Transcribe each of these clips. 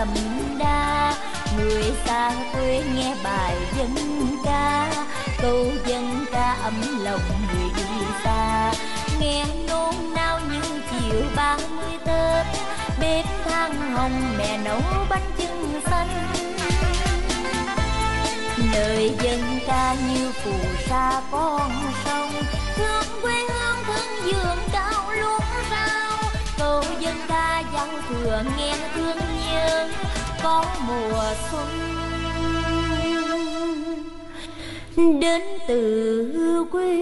đậm đà người xa quê nghe bài dân ca. Câu dân ca ấm lòng người đi xa, nghe nôn nao như chiều ba mươi tết. Bếp than hồng mẹ nấu bánh chưng xanh. Lời dân ca như phù sa con sông thương quê hương thương giường cao luôn sao câu dân ca giao thừa nghe thương nhớ có mùa xuân. Đến từ quê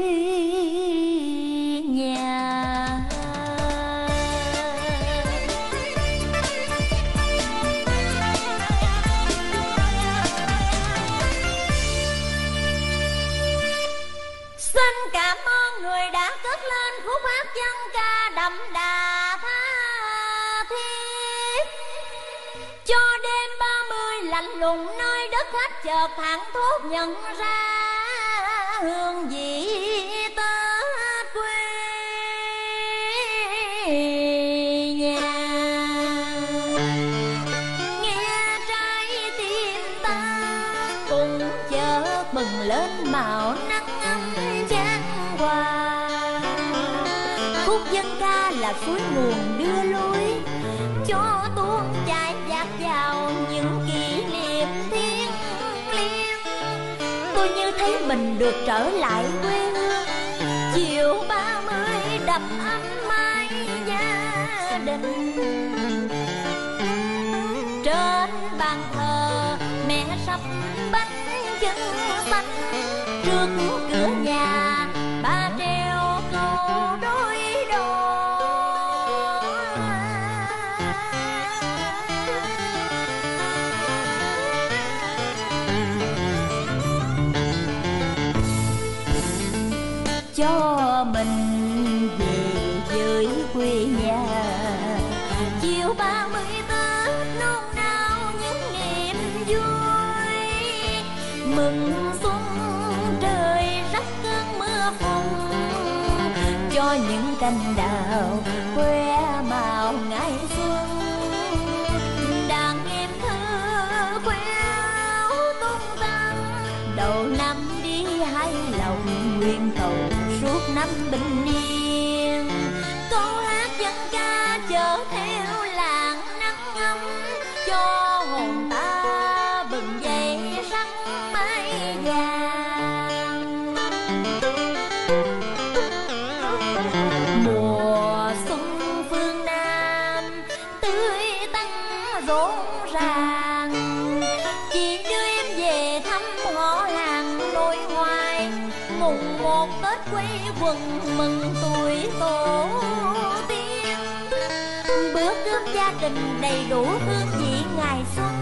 lạnh lùng nơi đất khách chợt thẳng thốt nhận ra hương vị tết quê nhà. Nghe trái tim ta cùng chợt bừng lên màu nắng ấm chan hòa. Khúc dân ca là suối nguồn đưa lối cho tuôn chảy dạt vào những kỷ mình được trở lại quê hương. Chiều ba mươi đập ấm mái gia đình. Trên bàn thờ, mẹ sắp bánh trưng xanh trước cửa nhà cho mình về với quê nhà. Chiều ba mươi tết, nôn nao những niềm vui. Mừng xuân, trời rắc cơn mưa phùn. Cho những cành đào quê màu ngày xuân. Đàn em thơ quê áo tung tăng đầu năm đi hai lòng nguyện cầu suốt năm bình yên. Câu hát dân ca mùng một tết quây quần mừng tuổi tổ tiên. Bữa cơm gia đình đầy đủ hương vị ngày xuân,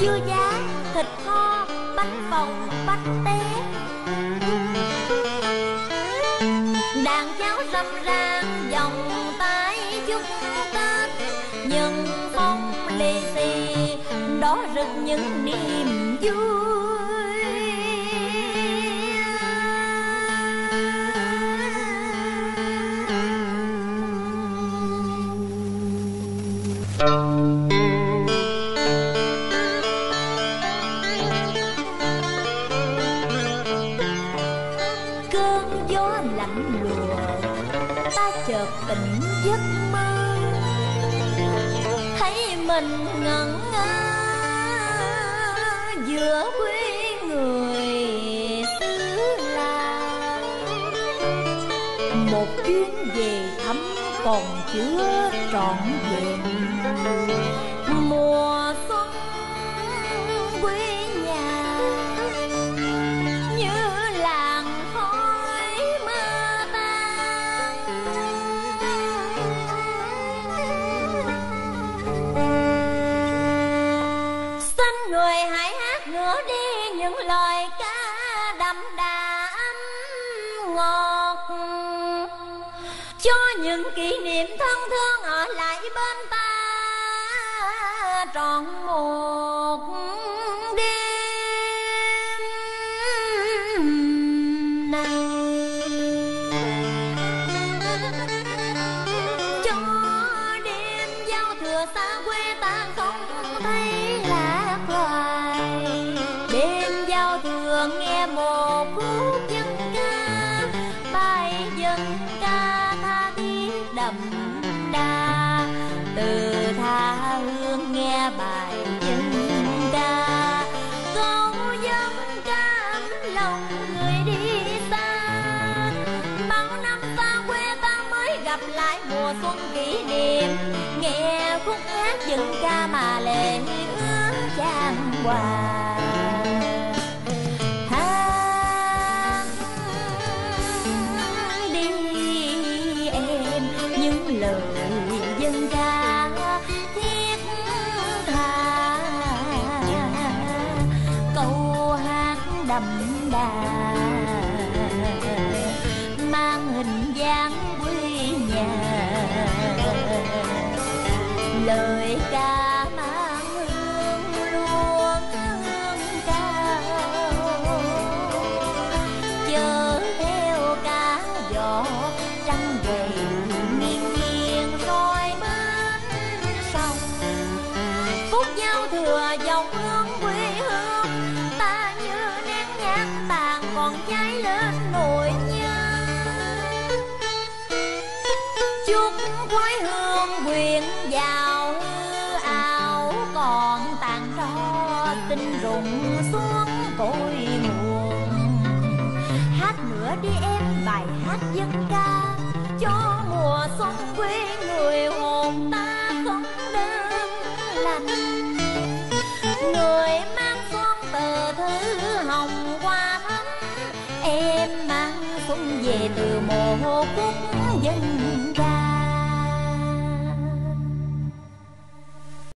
dưa giá, thịt kho, bánh phồng bánh té. Đàn cháu râm ran vòng tay chúc tết nhưng phong lì xì, đó rực những niềm vui. Chợt tỉnh giấc mơ. Thấy mình ngẩn ngơ giữa quê người xứ làng. Một chuyến về thăm còn chưa trọn vẹn. Những lời ca đậm đà ấm ngọt. Cho những kỷ niệm thân thương ở lại bên ta trọn một. Lại mùa xuân kỷ niệm. Nghe khúc hát dân ca mà lệ ướt chan hòa. Hát đi em, những lời dân ca thiết tha. Câu hát đậm đà. Cháy lên nỗi nhớ. Chút khói hương quyện vào hư ảo còn tàn tro tinh rụng xuống cội nguồn. Hát nữa đi em, bài hát dân ca, cho mùa xuân quê người hồn ta không đơn lành. 烟